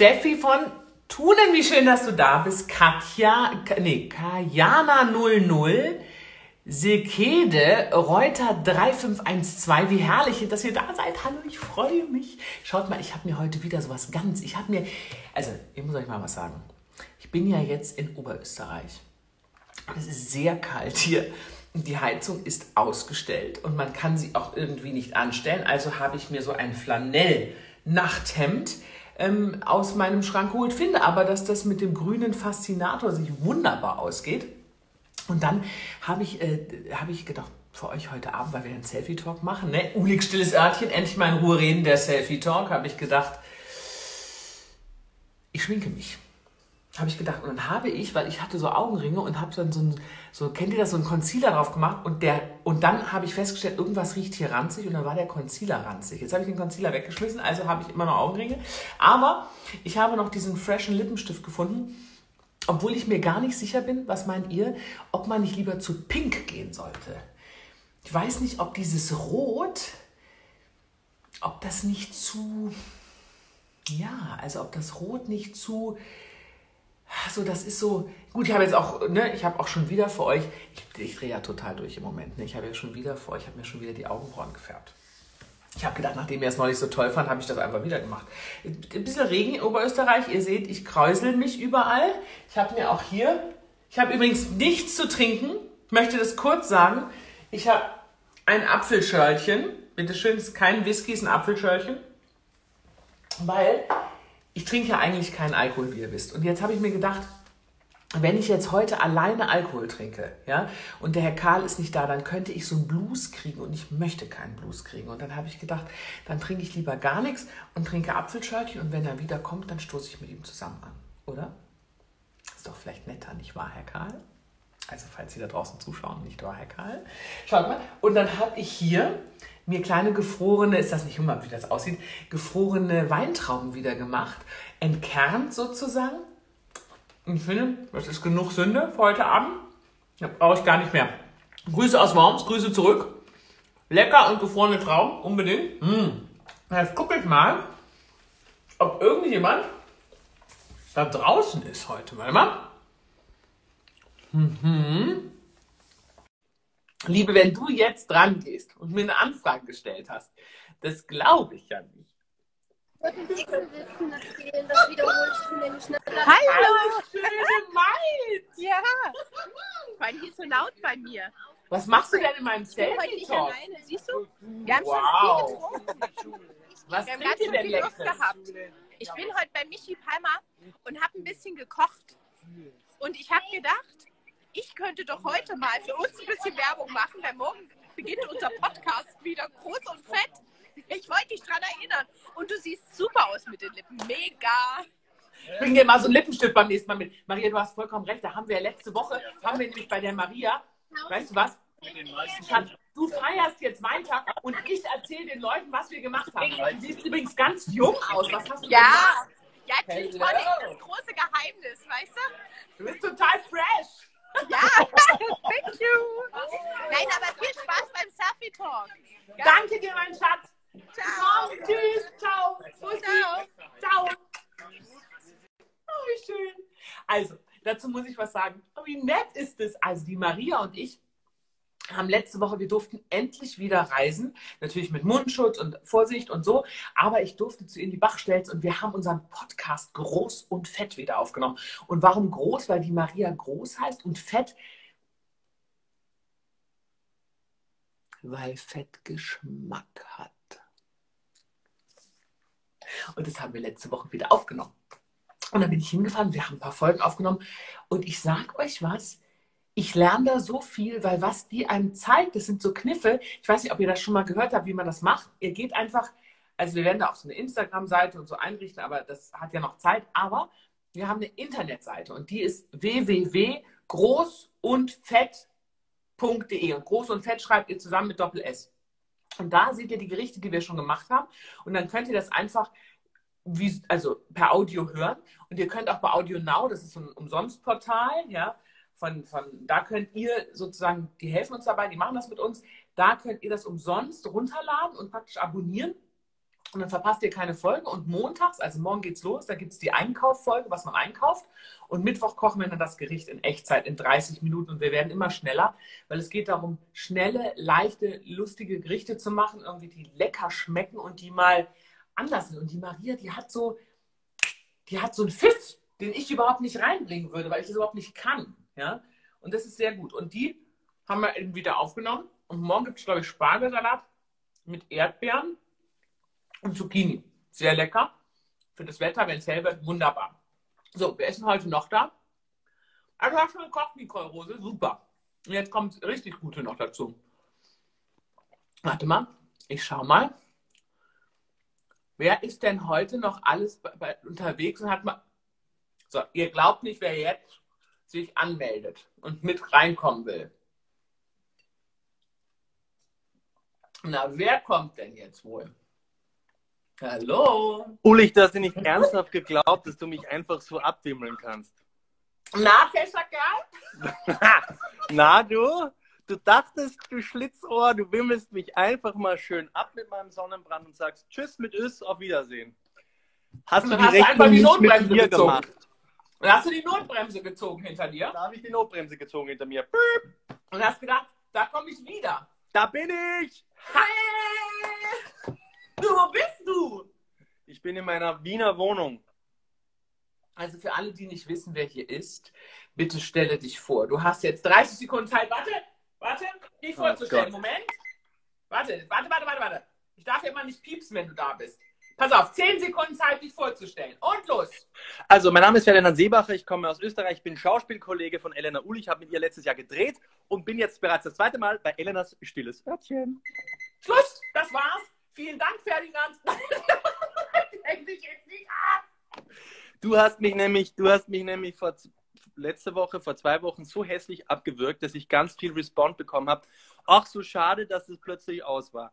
Steffi von Tunen, wie schön, dass du da bist. Katja, nee, Kajana 00. Silkede, Reuter 3512, wie herrlich, dass ihr da seid. Hallo, ich freue mich. Schaut mal, ich habe mir heute wieder sowas ganz, ich habe mir, also, ich muss euch mal was sagen. Ich bin ja jetzt in Oberösterreich. Es ist sehr kalt hier. Die Heizung ist ausgestellt und man kann sie auch irgendwie nicht anstellen. Also habe ich mir so ein Flanell-Nachthemd ähm, aus meinem Schrank geholt. Finde aber, dass das mit dem grünen Faszinator sich wunderbar ausgeht. Und dann habe ich, äh, hab ich gedacht, für euch heute Abend, weil wir einen Selfie-Talk machen, ne? Ulig stilles Örtchen, endlich mal in Ruhe reden, der Selfie-Talk, habe ich gedacht, ich schminke mich. Habe ich gedacht. Und dann habe ich, weil ich hatte so Augenringe und habe dann so ein, so, kennt ihr das, so ein Concealer drauf gemacht und der, und dann habe ich festgestellt, irgendwas riecht hier ranzig und dann war der Concealer ranzig. Jetzt habe ich den Concealer weggeschmissen, also habe ich immer noch Augenringe. Aber ich habe noch diesen freshen Lippenstift gefunden obwohl ich mir gar nicht sicher bin, was meint ihr, ob man nicht lieber zu Pink gehen sollte. Ich weiß nicht, ob dieses Rot, ob das nicht zu, ja, also ob das Rot nicht zu, so das ist so, gut, ich habe jetzt auch, ne, ich habe auch schon wieder für euch, ich, ich drehe ja total durch im Moment, ne, ich habe ja schon wieder für euch, ich habe mir schon wieder die Augenbrauen gefärbt. Ich habe gedacht, nachdem ihr es neulich so toll fand, habe ich das einfach wieder gemacht. Ein bisschen Regen in Oberösterreich. Ihr seht, ich kräusel mich überall. Ich habe mir auch hier, ich habe übrigens nichts zu trinken. Ich möchte das kurz sagen. Ich habe ein Apfelschörlchen. Bitte schön, es ist kein Whisky, es ist ein Apfelschörlchen. Weil ich trinke ja eigentlich keinen Alkohol, wie ihr wisst. Und jetzt habe ich mir gedacht, wenn ich jetzt heute alleine Alkohol trinke, ja, und der Herr Karl ist nicht da, dann könnte ich so einen Blues kriegen und ich möchte keinen Blues kriegen. Und dann habe ich gedacht, dann trinke ich lieber gar nichts und trinke Apfelschörtchen und wenn er wiederkommt, dann stoße ich mit ihm zusammen an, oder? Ist doch vielleicht netter, nicht wahr, Herr Karl? Also, falls Sie da draußen zuschauen, nicht wahr, Herr Karl? Schaut mal. Und dann habe ich hier mir kleine gefrorene, ist das nicht immer, wie das aussieht, gefrorene Weintrauben wieder gemacht, entkernt sozusagen ich finde, das ist genug Sünde für heute Abend. Da brauche ich gar nicht mehr. Grüße aus Worms, Grüße zurück. Lecker und gefrorene Trauben, unbedingt. Mm. Jetzt gucke ich mal, ob irgendjemand da draußen ist heute. Warte mal. Mhm. Liebe, wenn du jetzt dran gehst und mir eine Anfrage gestellt hast, das glaube ich ja nicht. Wechselwissen erzählen, das wiederholst du nämlich nicht. Hallo, schöne Maid! Ja, weil hier ist so laut bei mir. Was machst du denn in meinem Ich bin heute nicht alleine, siehst du? Wir haben Wow. schon viel getrunken. Was Wir haben ganz ihr schön denn viel Lust gehabt. Ich bin heute bei Michi Palmer und habe ein bisschen gekocht. Und ich habe gedacht, ich könnte doch heute mal für uns ein bisschen Werbung machen, weil morgen beginnt unser Podcast wieder groß und fett. Ich wollte dich dran erinnern. Und du siehst super aus mit den Lippen. Mega. Bring dir mal so einen Lippenstift beim nächsten Mal mit. Maria, du hast vollkommen recht. Da haben wir letzte Woche, haben wir nämlich bei der Maria, weißt du was? Schatz, Du feierst jetzt meinen Tag und ich erzähle den Leuten, was wir gemacht haben. Du siehst übrigens ganz jung aus. Was hast du Ja. gemacht? Ja, Gin Tonic, das große Geheimnis, weißt du? Du bist total fresh. Ja, thank you. Nein, aber viel Spaß beim Selfie Talk. Danke dir, mein Schatz. Ciao. Ciao. Tschüss. Ciao. Bussi. Ciao. Ciao. Oh, wie schön. Also, dazu muss ich was sagen. Oh, wie nett ist es. Also, die Maria und ich haben letzte Woche, wir durften endlich wieder reisen. Natürlich mit Mundschutz und Vorsicht und so. Aber ich durfte zu ihr in die Bachstelz und wir haben unseren Podcast groß und fett wieder aufgenommen. Und warum groß? Weil die Maria groß heißt und fett, weil Fett Geschmack hat. Und das haben wir letzte Woche wieder aufgenommen. Und dann bin ich hingefahren, wir haben ein paar Folgen aufgenommen. Und ich sag euch was, ich lerne da so viel, weil was die einem zeigt, das sind so Kniffe. Ich weiß nicht, ob ihr das schon mal gehört habt, wie man das macht. Ihr geht einfach, also wir werden da auch so eine Instagram-Seite und so einrichten, aber das hat ja noch Zeit. Aber wir haben eine Internetseite und die ist www.großundfett.de. Und groß und fett schreibt ihr zusammen mit Doppel S. Und da seht ihr die Gerichte, die wir schon gemacht haben. Und dann könnt ihr das einfach wie, also per Audio hören. Und ihr könnt auch bei Audio Now, das ist so ein Umsonstportal, ja, von, von, da könnt ihr sozusagen, die helfen uns dabei, die machen das mit uns, da könnt ihr das umsonst runterladen und praktisch abonnieren. Und dann verpasst ihr keine Folge. Und montags, also morgen geht's los, da gibt es die Einkauffolge, was man einkauft. Und Mittwoch kochen wir dann das Gericht in Echtzeit in 30 Minuten. Und wir werden immer schneller, weil es geht darum, schnelle, leichte, lustige Gerichte zu machen, irgendwie die lecker schmecken und die mal anders sind. Und die Maria, die hat so, die hat so einen Pfiff, den ich überhaupt nicht reinbringen würde, weil ich das überhaupt nicht kann. Ja? Und das ist sehr gut. Und die haben wir eben wieder aufgenommen. Und morgen gibt es, glaube ich, Spargelsalat mit Erdbeeren und Zucchini. Sehr lecker. Für das Wetter, wenn es hell wird, wunderbar. So, wir essen heute noch da. Also hast schon gekocht, Nicole Rose. Super. Und jetzt kommt richtig gute noch dazu. Warte mal, ich schau mal. Wer ist denn heute noch alles bei, bei, unterwegs und hat mal. So, ihr glaubt nicht, wer jetzt sich anmeldet und mit reinkommen will. Na, wer kommt denn jetzt wohl? Hallo? Ulrich, du hast dir nicht ernsthaft geglaubt, dass du mich einfach so abwimmeln kannst. Na, fester Kerl? Na, du? Du dachtest, du Schlitzohr, du wimmelst mich einfach mal schön ab mit meinem Sonnenbrand und sagst Tschüss mit Ös, auf Wiedersehen. Hast du die hast du Rechnung die nicht mit mir gezogen. gemacht? Und hast du die Notbremse gezogen hinter dir Da habe ich die Notbremse gezogen hinter mir. und hast gedacht, da komme ich wieder. Da bin ich! Hi! Du, wo bist du? Ich bin in meiner Wiener Wohnung. Also für alle, die nicht wissen, wer hier ist, bitte stelle dich vor. Du hast jetzt 30 Sekunden Zeit. Warte, warte, dich Oh vorzustellen. Gott. Moment. Warte, warte, warte, warte, warte. Ich darf ja immer nicht piepsen, wenn du da bist. Pass auf, 10 Sekunden Zeit, dich vorzustellen. Und los. Also, mein Name ist Ferdinand Seebacher, ich komme aus Österreich, bin Schauspielkollege von Elena Ulich, habe mit ihr letztes Jahr gedreht und bin jetzt bereits das zweite Mal bei Elenas Stilles Örtchen. Schluss, das war's. Vielen Dank, Ferdinand. Denk dich jetzt nicht ab. Du hast mich nämlich, du hast mich nämlich vor letzte Woche, vor zwei Wochen so hässlich abgewürgt, dass ich ganz viel Respond bekommen habe. Ach, so schade, dass es plötzlich aus war.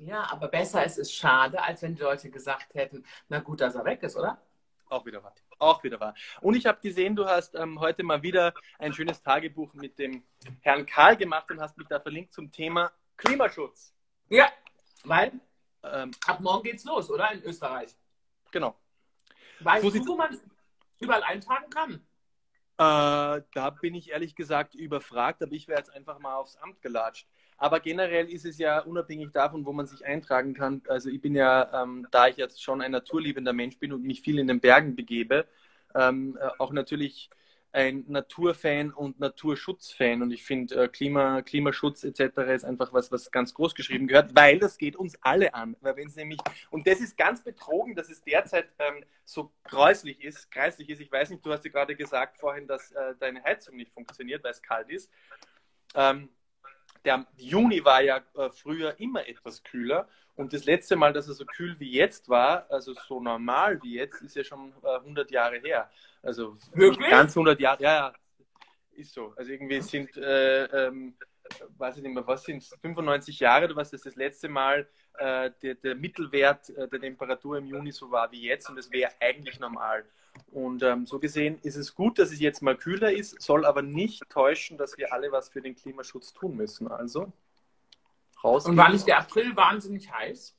Ja, aber besser ist es schade, als wenn die Leute gesagt hätten, na gut, dass er weg ist, oder? Auch wieder wahr. Auch wieder wahr. Und ich habe gesehen, du hast ähm, heute mal wieder ein schönes Tagebuch mit dem Herrn Karl gemacht und hast mich da verlinkt zum Thema Klimaschutz. Ja, weil Ähm, ab morgen geht's los, oder? In Österreich. genau. Weißt So du, wo man überall eintragen kann? Äh, da bin ich ehrlich gesagt überfragt, aber ich wäre jetzt einfach mal aufs Amt gelatscht. Aber generell ist es ja unabhängig davon, wo man sich eintragen kann. Also ich bin ja, ähm, da ich jetzt schon ein naturliebender Mensch bin und mich viel in den Bergen begebe, ähm, äh, auch natürlich ein Naturfan und Naturschutzfan. Und ich finde, äh, Klima, Klimaschutz etc. ist einfach was, was ganz groß geschrieben gehört, weil das geht uns alle an. Weil wenn es nämlich, und das ist ganz betrogen, dass es derzeit ähm, so gräuslich ist, kreislich ist. Ich weiß nicht, du hast ja gerade gesagt vorhin, dass äh, deine Heizung nicht funktioniert, weil es kalt ist. Ähm, der Juni war ja äh, früher immer etwas kühler und das letzte Mal, dass er so kühl wie jetzt war, also so normal wie jetzt, ist ja schon äh, 100 Jahre her. Also Wirklich? ganz 100 Jahre, ja, ja, ist so. Also irgendwie sind, äh, ähm, weiß ich nicht mehr, was sind 95 Jahre oder was ist das letzte Mal äh, der, der Mittelwert äh, der Temperatur im Juni so war wie jetzt und das wäre eigentlich normal. Und ähm, so gesehen ist es gut, dass es jetzt mal kühler ist, soll aber nicht täuschen, dass wir alle was für den Klimaschutz tun müssen. Also raus. Und war nicht der April wahnsinnig heiß?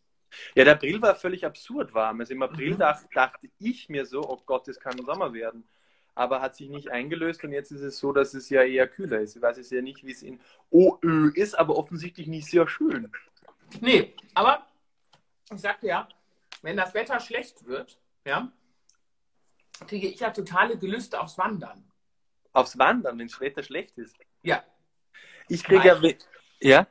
Ja, der April war völlig absurd warm. Also im April Mhm. dacht, dachte ich mir so, oh Gott, es kann Sommer werden. Aber hat sich nicht eingelöst und jetzt ist es so, dass es ja eher kühler ist. Ich weiß jetzt ja nicht, wie es in OÖ ist, aber offensichtlich nicht sehr schön. Nee, aber ich sagte ja, wenn das Wetter schlecht wird, ja, kriege ich ja totale Gelüste aufs Wandern. Aufs Wandern, wenn das Wetter schlecht ist. Ja, Ich kriege ja. Ja?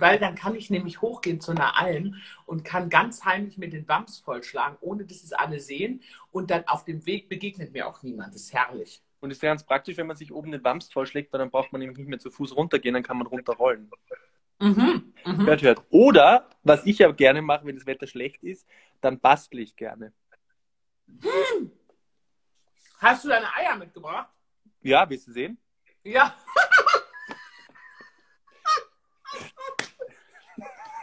weil dann kann ich nämlich hochgehen zu einer Alm und kann ganz heimlich mit den Wams vollschlagen, ohne dass es alle sehen. Und dann auf dem Weg begegnet mir auch niemand. Das ist herrlich. Und es ist ganz praktisch, wenn man sich oben den Wams vollschlägt, weil dann braucht man nämlich nicht mehr zu Fuß runtergehen, dann kann man runterrollen. Mhm. Mhm. Hört, hört. Oder, was ich ja gerne mache, wenn das Wetter schlecht ist, dann bastle ich gerne. Hast du deine Eier mitgebracht? Ja, willst du sehen? Ja.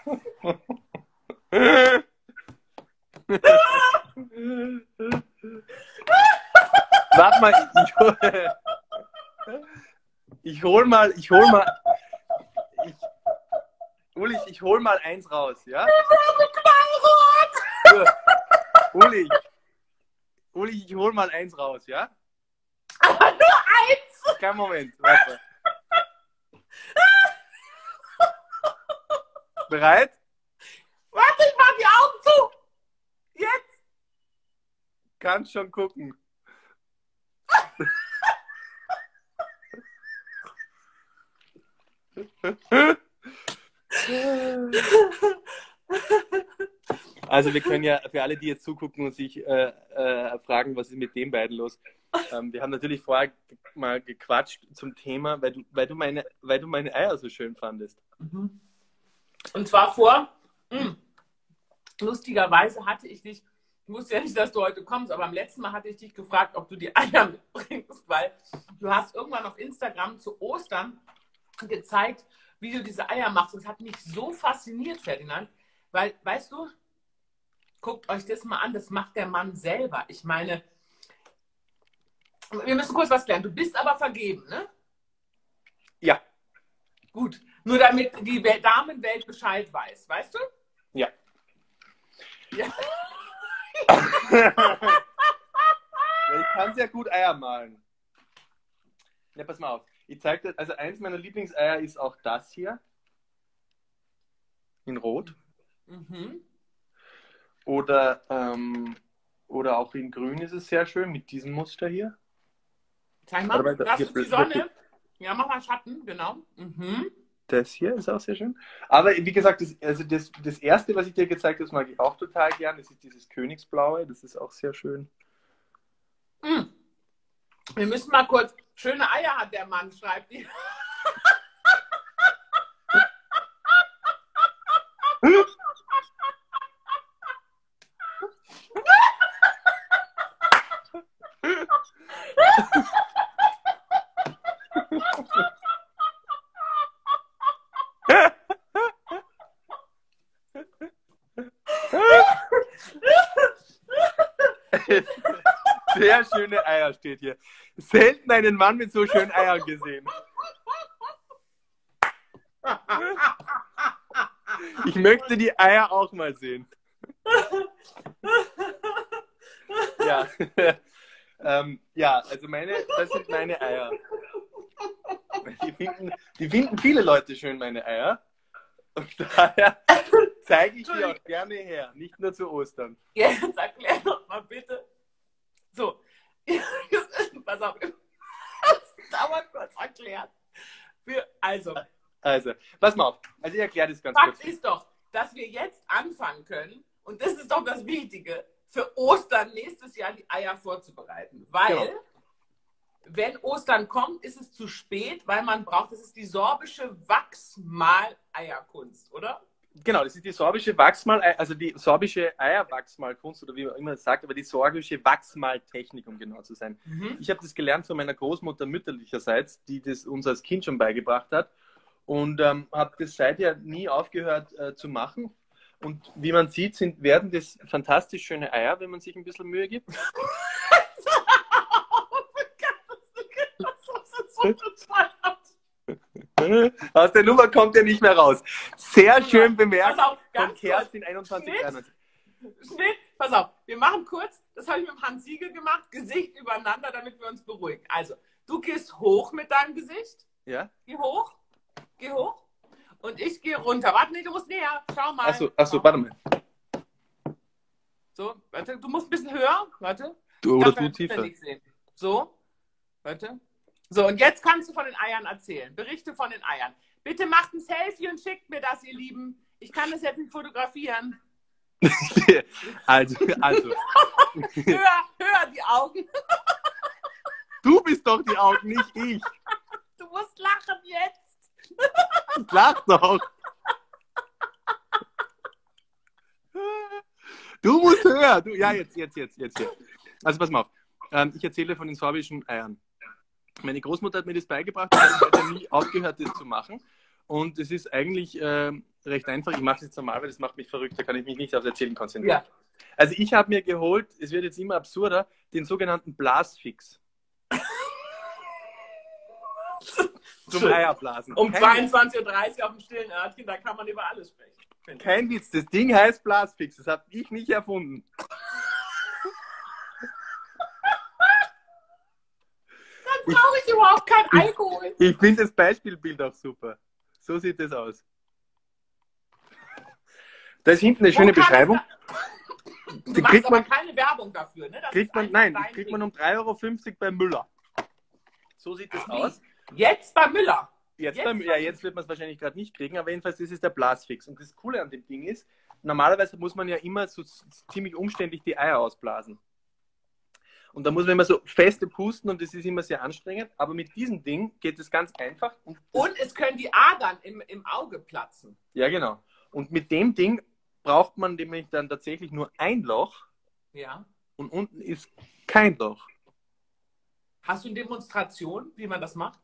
Warte mal, ich hol, ich hol mal, ich hol mal, ich, Ulrich, ich hol mal eins raus, ja? Knallrot! Uli, Uli, ich hol mal eins raus, ja? Aber nur eins! Kein Moment, warte. Bereit? Warte, ich mach die Augen zu! Jetzt! Kannst schon gucken. Also wir können ja für alle, die jetzt zugucken und sich äh, äh, fragen, was ist mit den beiden los. Ähm, wir haben natürlich vorher mal gequatscht zum Thema, weil du, weil du meine, weil du meine Eier so schön fandest. Mhm. Und zwar vor, mh, lustigerweise hatte ich dich, ich wusste ja nicht, dass du heute kommst, aber am letzten Mal hatte ich dich gefragt, ob du die Eier mitbringst, weil du hast irgendwann auf Instagram zu Ostern gezeigt, wie du diese Eier machst. Und es hat mich so fasziniert, Ferdinand, weil, weißt du, guckt euch das mal an, das macht der Mann selber. Ich meine, wir müssen kurz was klären. Du bist aber vergeben, ne? Ja, Gut, nur damit die Wel- Damenwelt Bescheid weiß, weißt du? ja. Ja. ja ich kann sehr gut Eier malen. Ja, pass mal auf. Ich zeig dir, also eins meiner Lieblingseier ist auch das hier. In Rot. Mhm. Oder, ähm, oder auch in Grün ist es sehr schön mit diesem Muster hier. Zeig mal, Warte, das ist die. Sonne. Ja, mach mal Schatten, genau. Mhm. Das hier ist auch sehr schön. Aber wie gesagt, das, also das, das erste, was ich dir gezeigt habe, das mag ich auch total gern. Das ist dieses Königsblaue. Das ist auch sehr schön. Mhm. Wir müssen mal kurz, schöne Eier hat der Mann, schreibt die. Schöne Eier steht hier. Selten einen Mann mit so schönen Eiern gesehen. Ich möchte die Eier auch mal sehen. Ja. ähm, ja, also meine, das sind meine Eier. Die finden, die finden viele Leute schön, meine Eier. Und daher zeige ich die auch gerne her, nicht nur zu Ostern. Jetzt erklär doch mal bitte. So, pass auf, das dauert kurz erklärt. Für, also, Also, pass mal auf. Also ich erkläre das ganz Fakt kurz. ist doch, dass wir jetzt anfangen können, und das ist doch das Wichtige, für Ostern nächstes Jahr die Eier vorzubereiten. Weil, Genau. wenn Ostern kommt, ist es zu spät, weil man braucht, das ist die sorbische Wachsmal-Eierkunst, oder? Genau, das ist die sorbische Wachsmal, also die sorbische Eierwachsmalkunst oder wie man immer sagt, aber die sorbische Wachsmaltechnik, um genau zu sein. Ich habe das gelernt von meiner Großmutter mütterlicherseits, die das uns als Kind schon beigebracht hat und ähm, habe das seither nie aufgehört äh, zu machen. Und wie man sieht, sind, werden das fantastisch schöne Eier, wenn man sich ein bisschen Mühe gibt. Aus der Nummer kommt er nicht mehr raus. Sehr schön bemerkt Pass auf, ganz kurz. Kerstin 21. Schnitt. Schnitt, pass auf, wir machen kurz, das habe ich mit dem Hans Siegel gemacht, Gesicht übereinander, damit wir uns beruhigen. Also, du gehst hoch mit deinem Gesicht, Ja? geh hoch, geh hoch und ich gehe runter. Warte, nee, du musst näher, schau mal. Achso, achso, warte mal. So, warte, du musst ein bisschen höher, warte. Du, oder du tiefer. nicht sehen. So, warte. So, und jetzt kannst du von den Eiern erzählen. Berichte von den Eiern. Bitte macht ein Selfie und schickt mir das, ihr Lieben. Ich kann das jetzt nicht fotografieren. also, also, Höher, höher die Augen. du bist doch die Augen, nicht ich. Du musst lachen jetzt. Ich lach doch. Du musst höher. Du, ja, jetzt, jetzt, jetzt, jetzt, jetzt. Also pass mal auf. Ähm, ich erzähle von den sorbischen Eiern. Meine Großmutter hat mir das beigebracht, ich habe nie aufgehört, das zu machen. Und es ist eigentlich ähm, recht einfach. Ich mache es jetzt normal, weil das macht mich verrückt, da kann ich mich nicht aufs Erzählen konzentrieren. Ja. Also ich habe mir geholt, es wird jetzt immer absurder, den sogenannten Blasfix. Zum. Eierblasen. Um Kein- 22.30 Uhr auf dem stillen Örtchen, da kann man über alles sprechen. Kein Witz, das Ding heißt Blasfix, das habe ich nicht erfunden. Brauche ich überhaupt keinen Alkohol. Ich finde das Beispielbild auch super. So sieht es aus. Da ist hinten eine schöne Beschreibung. Die kriegt aber man- keine Werbung dafür, ne? Das Kriegt man, nein, die kriegt Ding. man um 3,50 Euro bei Müller. So sieht es aus. Jetzt bei Müller. Jetzt, Jetzt beim, ja, jetzt wird man es wahrscheinlich gerade nicht kriegen, aber jedenfalls, das ist der Blasfix. Und das Coole an dem Ding ist, normalerweise muss man ja immer so ziemlich umständlich die Eier ausblasen. Und da muss man immer so feste pusten und das ist immer sehr anstrengend. Aber mit diesem Ding geht es ganz einfach. Und Und es können die Adern im, im Auge platzen. ja, genau. Und mit dem Ding braucht man nämlich dann tatsächlich nur ein Loch Ja. und unten ist kein Loch. Hast du eine Demonstration, wie man das macht?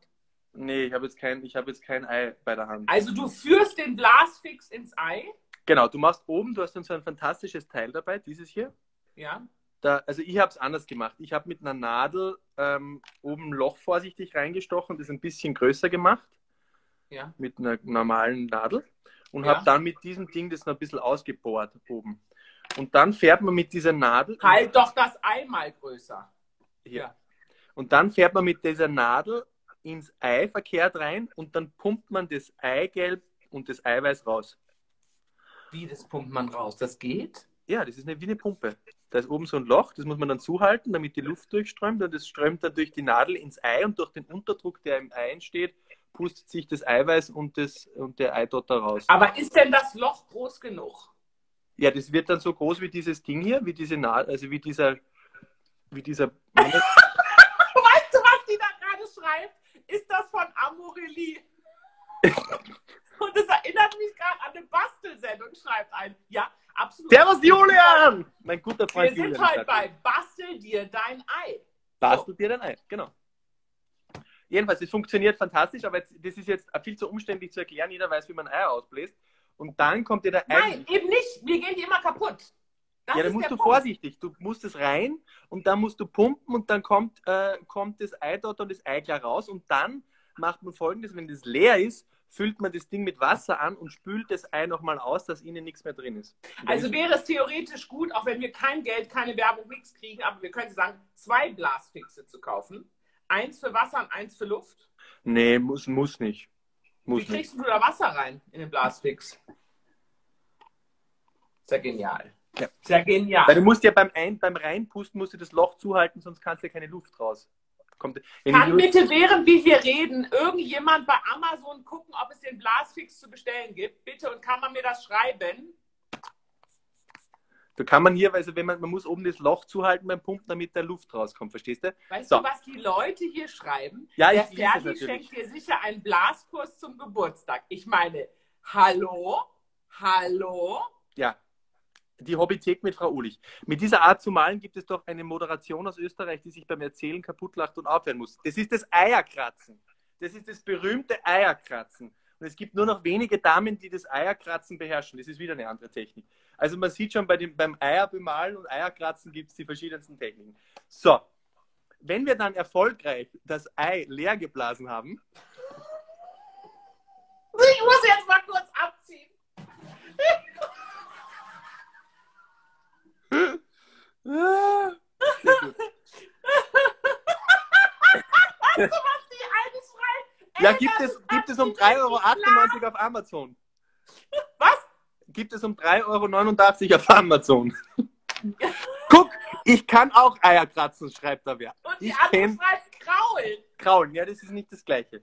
Nee, ich habe jetzt, kein, ich hab jetzt kein Ei bei der Hand. Also du führst den Blasfix ins Ei. Genau, du machst oben, du hast dann so ein fantastisches Teil dabei, dieses hier. Ja. Da, also ich habe es anders gemacht. Ich habe mit einer Nadel ähm, oben ein Loch vorsichtig reingestochen, das ein bisschen größer gemacht, Ja. mit einer normalen Nadel. Und Ja. habe dann mit diesem Ding das noch ein bisschen ausgebohrt oben. Und dann fährt man mit dieser Nadel. Halt doch das Ei mal größer. Hier. Und dann fährt man mit dieser Nadel ins Ei verkehrt rein und dann pumpt man das Eigelb und das Eiweiß raus. Wie, das pumpt man raus? Das geht? Ja, das ist eine, wie eine Pumpe. Da ist oben so ein Loch, das muss man dann zuhalten, damit die Luft durchströmt und das strömt dann durch die Nadel ins Ei und durch den Unterdruck, der im Ei entsteht, pustet sich das Eiweiß und, das, und der Eidotter raus. Aber ist denn das Loch groß genug? Ja, das wird dann so groß wie dieses Ding hier, wie diese Nadel, also wie dieser, wie dieser, Weißt du, was die da gerade schreibt? Ist das von Amorelie? Und das erinnert mich gerade an eine Bastelsendung, schreibt ein. Ja, absolut. Servus Julian! Mein guter Wir Freund sind Julian. heute schreibt bei Bastel dir dein Ei. Bastel dir dein Ei, genau. Jedenfalls, es funktioniert fantastisch, aber jetzt, das ist jetzt viel zu umständlich zu erklären. Jeder weiß, wie man Eier ausbläst. Und dann kommt dir der Ei. Nein, eben nicht. Wir gehen die immer kaputt. Das ja, da ist musst du Punkt. vorsichtig. Du musst es rein und dann musst du pumpen und dann kommt, äh, kommt das Ei dort und das Eiklar raus und dann macht man folgendes, wenn das leer ist, füllt man das Ding mit Wasser an und spült das Ei nochmal aus, dass innen nichts mehr drin ist. Also wäre es theoretisch gut, auch wenn wir kein Geld, keine Werbung, nichts kriegen, aber wir könnten sagen, zwei Blasfixe zu kaufen. Eins für Wasser und eins für Luft. nee, muss, muss nicht. Wie Muss nicht. kriegst du da Wasser rein in den Blasfix? Sehr genial. Ja. Sehr genial. Weil du musst ja beim, Ein beim Reinpusten musst du das Loch zuhalten, sonst kannst du ja keine Luft raus. Kommt, Kann bitte, während wir hier reden, irgendjemand bei Amazon gucken, ob es den Blasfix zu bestellen gibt? Bitte, und kann man mir das schreiben? da kann man hier, also wenn man, man muss oben das Loch zuhalten beim Pumpen, damit da Luft rauskommt, verstehst du? Weißt So. du, was die Leute hier schreiben? Ja, Der ich es Ferdi schenkt dir sicher einen Blaskurs zum Geburtstag. Ich meine, hallo? Hallo? Ja. Die Hobbythek mit Frau Ulich. Mit dieser Art zu malen gibt es doch eine Moderation aus Österreich, die sich beim Erzählen kaputtlacht und aufhören muss. Das ist das Eierkratzen. Das ist das berühmte Eierkratzen. Und es gibt nur noch wenige Damen, die das Eierkratzen beherrschen. Das ist wieder eine andere Technik. Also man sieht schon, bei dem, beim Eierbemalen und Eierkratzen gibt es die verschiedensten Techniken. So, wenn wir dann erfolgreich das Ei leer geblasen haben, Ich muss jetzt mal kurz abziehen. Sehr gut. Was die eine schreibt? Ja, Ey, gibt das es, gibt es um absolut 3,98 Euro auf Amazon. Was? Gibt es um 3,89 Euro auf Amazon. Guck, ich kann auch Eier kratzen, schreibt da wer. Und die Ich andere kenn schreibt Kraulen. Kraulen, ja, das ist nicht das Gleiche.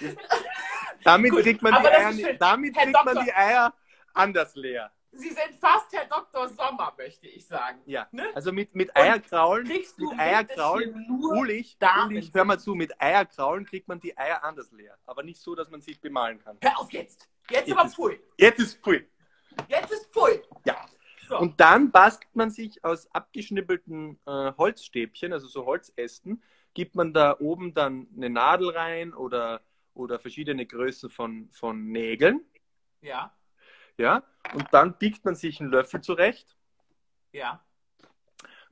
Das, damit Gut, kriegt man, die Eier, damit Herr kriegt man die Eier anders leer. Sie sind fast Herr Dr. Sommer, möchte ich sagen. Ja, Ne? also mit, mit Eierkraulen, Kriegst du mit Eierkraulen, Ulich, Ulich, hör mal zu, mit Eierkraulen kriegt man die Eier anders leer. Aber nicht so, dass man sie bemalen kann. Hör auf jetzt. Jetzt Jetzt aber pfui. Jetzt ist pfui. Jetzt ist pfui. Ja. So. Und dann bastelt man sich aus abgeschnippelten äh, Holzstäbchen, also so Holzästen, gibt man da oben dann eine Nadel rein oder, oder verschiedene Größen von, von Nägeln. ja, Ja? Und dann biegt man sich einen Löffel zurecht. ja,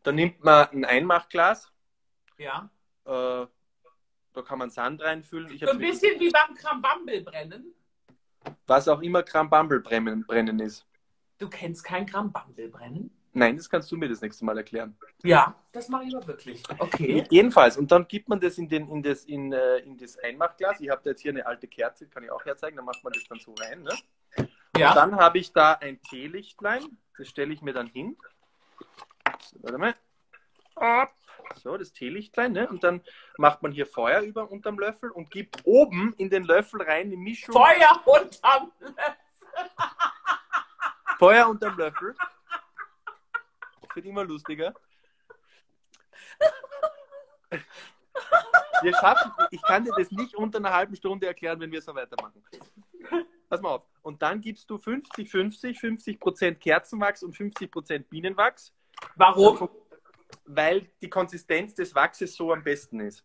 Dann nimmt man ein Einmachglas. ja. Äh, da kann man Sand reinfüllen. Ich So ein bisschen wie beim Krambambel brennen. was auch immer Krambambel brennen, brennen ist. Du kennst kein Krambambel brennen? Nein, das kannst du mir das nächste Mal erklären. Ja, das mache ich aber wirklich. Okay. Jedenfalls, und dann gibt man das in, den, in, das, in, äh, in das Einmachglas. Ich habe da jetzt hier eine alte Kerze, kann ich auch herzeigen, dann macht man das dann so rein. Ne? Ja. Und dann habe ich da ein Teelichtlein, das stelle ich mir dann hin. So, warte mal. Ab. So, das Teelichtlein, ne? Und dann macht man hier Feuer über unterm Löffel und gibt oben in den Löffel rein die Mischung. Feuer unterm Löffel. Feuer unterm Löffel. Wird immer lustiger. Wir schaffen, ich kann dir das nicht unter einer halben Stunde erklären, wenn wir so weitermachen. Pass mal auf. Und dann gibst du 50-50, 50% Kerzenwachs und 50% Bienenwachs. Warum? Weil die Konsistenz des Wachses so am besten ist.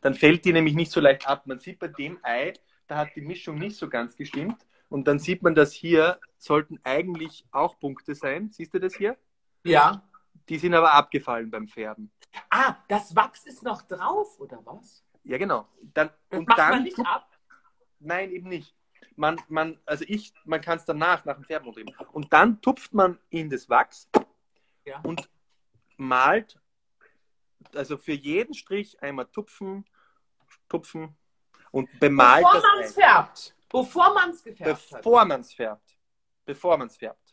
Dann fällt die nämlich nicht so leicht ab. Man sieht bei dem Ei, da hat die Mischung nicht so ganz gestimmt. Und dann sieht man, dass hier sollten eigentlich auch Punkte sein. Siehst du das hier? Ja. Die sind aber abgefallen beim Färben. Ah, das Wachs ist noch drauf, oder was? Ja, genau. Dann, Das und macht dann man nicht ab. Nein, eben nicht. Man, man, also ich, man kann es danach, nach dem Färben umdrehen. Und dann tupft man in das Wachs Ja. und malt, also für jeden Strich einmal tupfen, tupfen und bemalt Bevor man es färbt. Bevor man es gefärbt. Bevor man es färbt. Bevor man es färbt.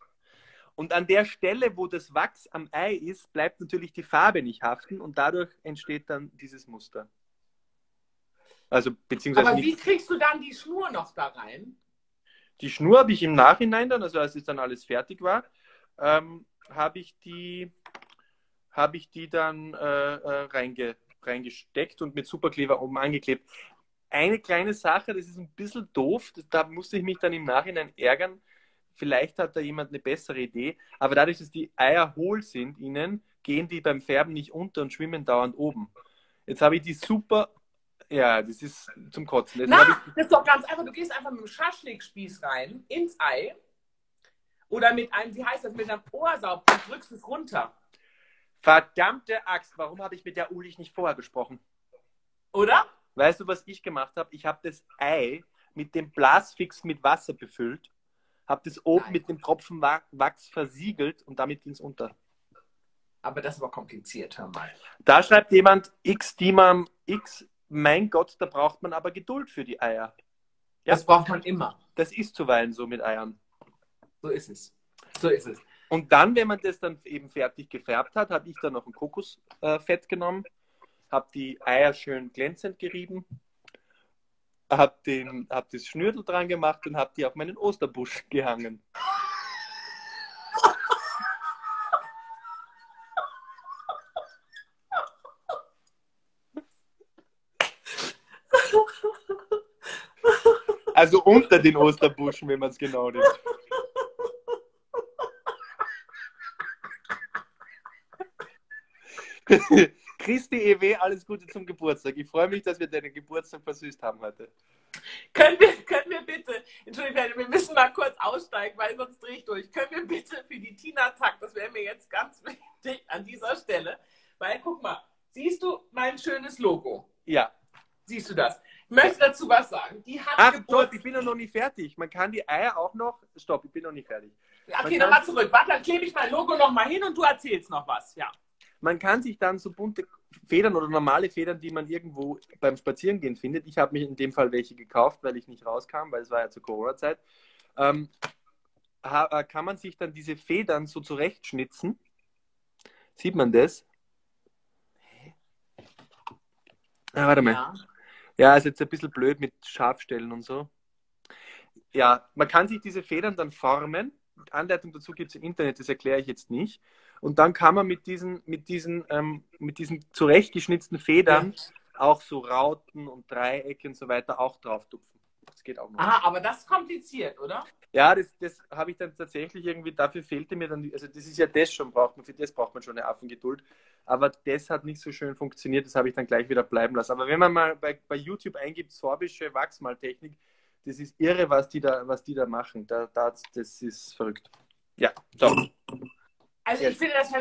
Und an der Stelle, wo das Wachs am Ei ist, bleibt natürlich die Farbe nicht haften und dadurch entsteht dann dieses Muster. Also beziehungsweise Aber wie kriegst du dann die Schnur noch da rein? Die Schnur habe ich im Nachhinein dann, also als es dann alles fertig war, ähm, habe ich die, habe ich die dann äh, äh, reinge, reingesteckt und mit Superkleber oben angeklebt. Eine kleine Sache, das ist ein bisschen doof, da musste ich mich dann im Nachhinein ärgern. Vielleicht hat da jemand eine bessere Idee, aber dadurch, dass die Eier hohl sind innen, gehen die beim Färben nicht unter und schwimmen dauernd oben. Jetzt habe ich die super, ja, das ist zum Kotzen. Ich Na, das ist doch ganz einfach. Du gehst einfach mit dem Schaschlikspieß rein, ins Ei. Oder mit einem, wie heißt das, mit einem Ohrsaub und drückst es runter. Verdammte Axt, warum habe ich mit der Ulich nicht vorher besprochen? Oder? Weißt du, was ich gemacht habe? Ich habe das Ei mit dem Blasfix mit Wasser befüllt, habe das oben Nein. mit dem Tropfen Wa- Wachs versiegelt und damit ging es unter. Aber das aber kompliziert, hör mal. Da schreibt jemand X Dimam X, mein Gott, da braucht man aber Geduld für die Eier. Ja. Das braucht man immer. Das ist zuweilen so mit Eiern. So ist es. So ist es. Und dann, wenn man das dann eben fertig gefärbt hat, habe ich dann noch ein Kokosfett genommen, habe die Eier schön glänzend gerieben, habe hab das Schnürtel dran gemacht und habe die auf meinen Osterbusch gehangen. Also unter den Osterbuschen, wenn man es genau nimmt. Christi EW, alles Gute zum Geburtstag. Ich freue mich, dass wir deinen Geburtstag versüßt haben heute. Können wir, können wir bitte, Entschuldigung, wir müssen mal kurz aussteigen, weil sonst drehe ich durch. Können wir bitte für die Tina Tack, das wäre mir jetzt ganz wichtig an dieser Stelle, weil guck mal, siehst du mein schönes Logo? Ja. Siehst du das? Ich möchte dazu was sagen. Die hat Ach, stopp, Geburtstag. ich bin ja noch nicht fertig. Man kann die Eier auch noch. Stopp, ich bin noch nicht fertig. Okay, nochmal zurück. Warte, dann klebe ich mein Logo nochmal hin und du erzählst noch was. Ja. Man kann sich dann so bunte Federn oder normale Federn, die man irgendwo beim Spazierengehen findet. Ich habe mir in dem Fall welche gekauft, weil ich nicht rauskam, weil es war ja zur Corona-Zeit. Ähm, äh, kann man sich dann diese Federn so zurechtschnitzen. Sieht man das? Ah, warte mal. ja. Ja, ist jetzt ein bisschen blöd mit Scharfstellen und so. Ja, man kann sich diese Federn dann formen. Anleitung dazu gibt es im Internet, das erkläre ich jetzt nicht. Und dann kann man mit diesen, mit diesen, ähm, mit diesen zurechtgeschnitzten Federn auch so Rauten und Dreiecke und so weiter auch drauf tupfen. Das geht auch noch. Aha, aber das ist kompliziert, oder? Ja, das, das habe ich dann tatsächlich irgendwie, dafür fehlte mir dann, also das ist ja das schon, braucht man, für das braucht man schon eine Affengeduld. Aber das hat nicht so schön funktioniert, das habe ich dann gleich wieder bleiben lassen. Aber wenn man mal bei, bei YouTube eingibt, sorbische Wachsmaltechnik, das ist irre, was die da, was die da machen. Da, da, das ist verrückt. Ja, so. Also ich finde das,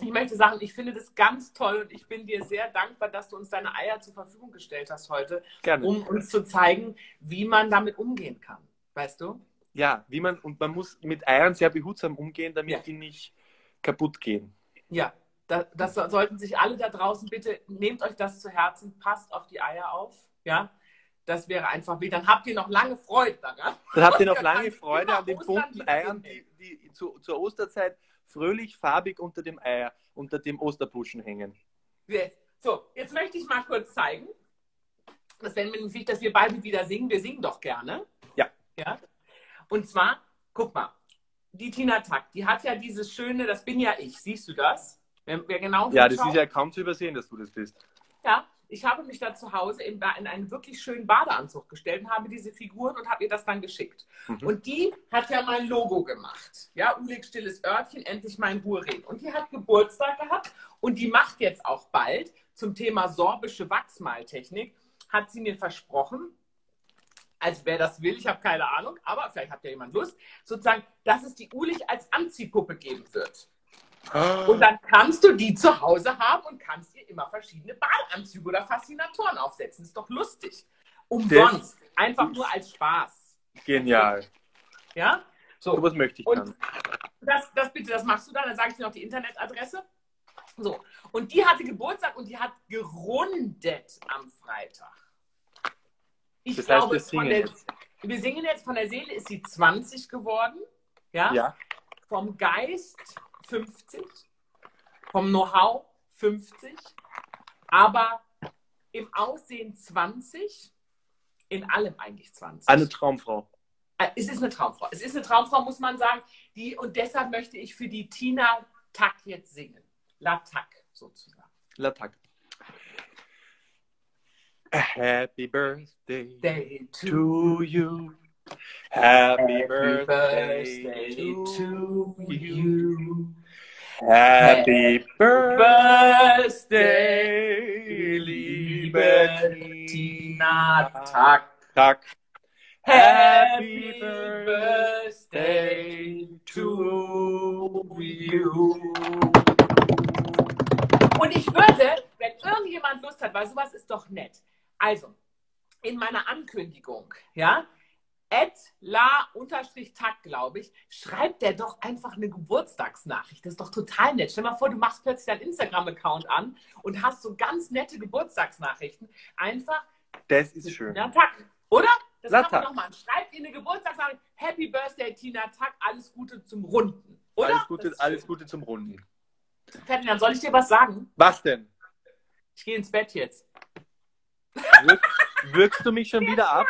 ich möchte sagen, ich finde das ganz toll und ich bin dir sehr dankbar, dass du uns deine Eier zur Verfügung gestellt hast heute, Gerne. um uns zu zeigen, wie man damit umgehen kann. Weißt du? Ja, wie man, und man muss mit Eiern sehr behutsam umgehen, damit Ja. die nicht kaputt gehen. Ja, da, das so- sollten sich alle da draußen bitte, nehmt euch das zu Herzen, passt auf die Eier auf. Ja, das wäre einfach wie, dann habt ihr noch lange Freude daran. Dann habt ihr noch lange Freude an den bunten Eiern, die, die zu, zur Osterzeit fröhlich farbig unter dem Eier, unter dem Osterbuschen hängen. So, jetzt möchte ich mal kurz zeigen. Das wäre mir wichtig, dass wir beide wieder singen. Wir singen doch gerne. Ja. Ja. Und zwar, guck mal, die Tina Tack, die hat ja dieses schöne, das bin ja ich. Siehst du das? Wer, wer genau Ja, das ist ja kaum zu übersehen, dass du das bist. Ja, ich habe mich da zu Hause in, in einen wirklich schönen Badeanzug gestellt und habe diese Figuren und habe ihr das dann geschickt. Mhm. Und die hat ja mein Logo gemacht. Ja, Ulig stilles Örtchen, endlich mein Ruhrreden. Und die hat Geburtstag gehabt und die macht jetzt auch bald zum Thema sorbische Wachsmaltechnik, hat sie mir versprochen, als wer das will, ich habe keine Ahnung, aber vielleicht hat ja jemand Lust, sozusagen, dass es die Ulig als Anziehpuppe geben wird. Und dann kannst du die zu Hause haben und kannst immer verschiedene Badeanzüge oder Faszinatoren aufsetzen. Ist doch lustig. Umsonst. Einfach nur als Spaß. Genial. Ja? So. Sowas möchte ich Und dann. das, das bitte, das machst du dann. Dann sage ich dir noch die Internetadresse. So. Und die hatte Geburtstag und die hat gerundet am Freitag. Ich Das heißt, glaube, wir singen der, jetzt. wir singen jetzt von der Seele ist sie 20 geworden. Ja? Ja, vom Geist 50, vom Know-how 50, aber im Aussehen 20, in allem eigentlich 20. eine Traumfrau. Äh, es ist eine Traumfrau. Es ist eine Traumfrau, muss man sagen. Die, und deshalb möchte ich für die Tina Tack jetzt singen. La Tack sozusagen. Latak. A happy birthday Day to you. Happy birthday birthday to to you. you. Happy birthday, liebe Tina Tack. Tack. Happy birthday to you. Und ich würde, wenn irgendjemand Lust hat, weil sowas ist doch nett. Also, in meiner Ankündigung, ja, at la unterstrich tag, glaube ich, schreibt der doch einfach eine Geburtstagsnachricht. Das ist doch total nett. Stell dir mal vor, du machst plötzlich deinen Instagram-Account an und hast so ganz nette Geburtstagsnachrichten. Einfach Das ist schön. Tina Tack, oder? Das La man Tack. nochmal. Schreibt ihr eine Geburtstagsnachricht. Happy Birthday, Tina Tack. Alles Gute zum Runden. Oder? Alles Gute, alles. Gute zum Runden. Ferdinand, soll ich dir was sagen? Was denn? Ich gehe ins Bett jetzt. Wirk, wirkst du mich schon wieder ab?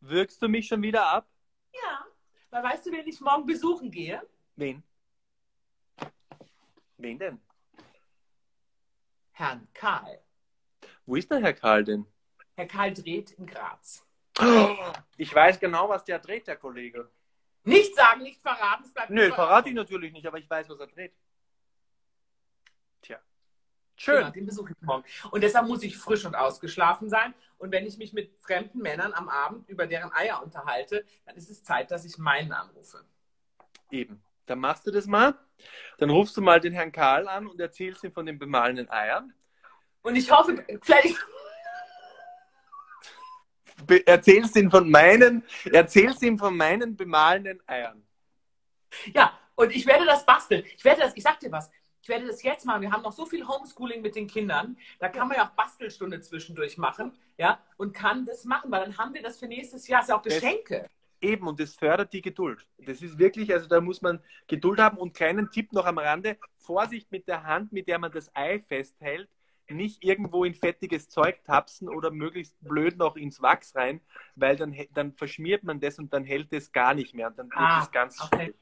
Wirkst du mich schon wieder ab? Ja. Weil weißt du, wen ich morgen besuchen gehe? Wen? Wen denn? Herrn Karl. Wo ist der Herr Karl denn? Herr Karl dreht in Graz. Ich weiß genau, was der dreht, der Kollege. Nicht sagen, nicht verraten. Es bleibt Nö, verrate ich natürlich nicht, aber ich weiß, was er dreht. Tja. Schön. Genau, den besuche ich morgen. Und deshalb muss ich frisch und ausgeschlafen sein. Und wenn ich mich mit fremden Männern am Abend über deren Eier unterhalte, dann ist es Zeit, dass ich meinen anrufe. Eben. Dann machst du das mal. Dann rufst du mal den Herrn Karl an und erzählst ihm von den bemahlenen Eiern. Und ich hoffe, vielleicht, Be erzählst ihm von meinen, erzählst ihm von meinen bemahlenen Eiern. ja, und ich werde das basteln. Ich werde das, ich sag dir was, ich werde das jetzt machen. Wir haben noch so viel Homeschooling mit den Kindern. Da kann man ja auch Bastelstunde zwischendurch machen, ja, und kann das machen, weil dann haben wir das für nächstes Jahr. Das ist ja auch Das- Geschenke. Eben, und das fördert die Geduld. Das ist wirklich, also da muss man Geduld haben. Und kleinen Tipp noch am Rande: Vorsicht mit der Hand, mit der man das Ei festhält. Nicht irgendwo in fettiges Zeug tapsen oder möglichst blöd noch ins Wachs rein, weil dann, dann verschmiert man das und dann hält es gar nicht mehr. Und dann wird Ah, es ganz okay. schwierig.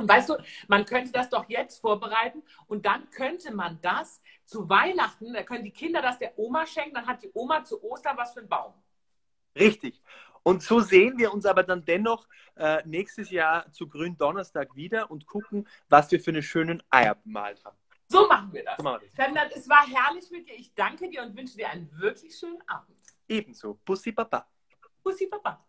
Und weißt du, man könnte das doch jetzt vorbereiten und dann könnte man das zu Weihnachten, da können die Kinder das der Oma schenken, dann hat die Oma zu Ostern was für einen Baum. Richtig. Und so sehen wir uns aber dann dennoch äh, nächstes Jahr zu Gründonnerstag wieder und gucken, was wir für eine schönen Eier bemalt haben. So machen wir das. So machen wir das. Ferdinand, es war herrlich mit dir. Ich danke dir und wünsche dir einen wirklich schönen Abend. Ebenso. Bussi Papa. Bussi Papa.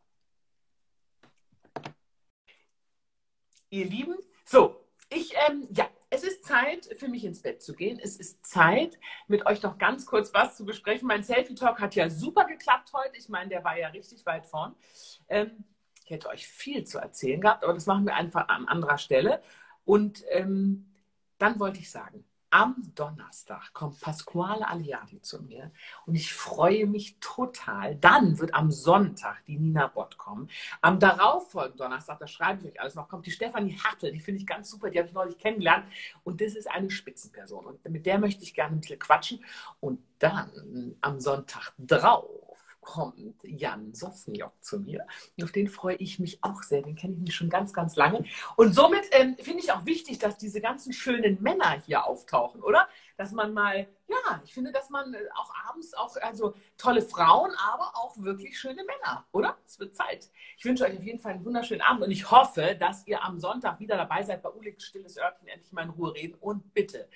Ihr Lieben, so, ich, ähm, ja, es ist Zeit für mich ins Bett zu gehen. Es ist Zeit, mit euch noch ganz kurz was zu besprechen. Mein Selfie-Talk hat ja super geklappt heute. Ich meine, der war ja richtig weit vorn. Ähm, ich hätte euch viel zu erzählen gehabt, aber das machen wir einfach an anderer Stelle. Und ähm, dann wollte ich sagen, am Donnerstag kommt Pasquale Aliati zu mir und ich freue mich total. Dann wird am Sonntag die Nina Bott kommen. Am darauffolgenden Donnerstag, da schreibe ich euch alles noch, kommt die Stefanie Hartl, die finde ich ganz super, die habe ich neulich kennengelernt und das ist eine Spitzenperson und mit der möchte ich gerne ein bisschen quatschen. Und dann am Sonntag drauf kommt Jan Sosniok zu mir. Und auf den freue ich mich auch sehr. Den kenne ich mich schon ganz, ganz lange. Und somit ähm, finde ich auch wichtig, dass diese ganzen schönen Männer hier auftauchen, oder? Dass man mal, ja, ich finde, dass man äh, auch abends auch, also tolle Frauen, aber auch wirklich schöne Männer, oder? Es wird Zeit. Ich wünsche euch auf jeden Fall einen wunderschönen Abend und ich hoffe, dass ihr am Sonntag wieder dabei seid bei Ulik Stilles Örtchen, endlich mal in Ruhe reden. Und bitte,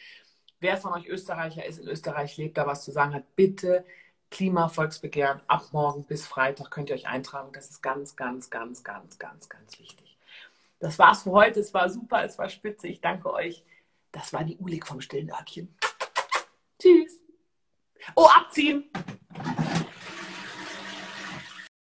wer von euch Österreicher ist, in Österreich lebt, da was zu sagen hat, bitte Klimavolksbegehren ab morgen bis Freitag könnt ihr euch eintragen. Das ist ganz, ganz, ganz, ganz, ganz, ganz wichtig. Das war's für heute. Es war super, es war spitze. Ich danke euch. Das war die Ulik vom stillen Örtchen. Tschüss. Oh, abziehen!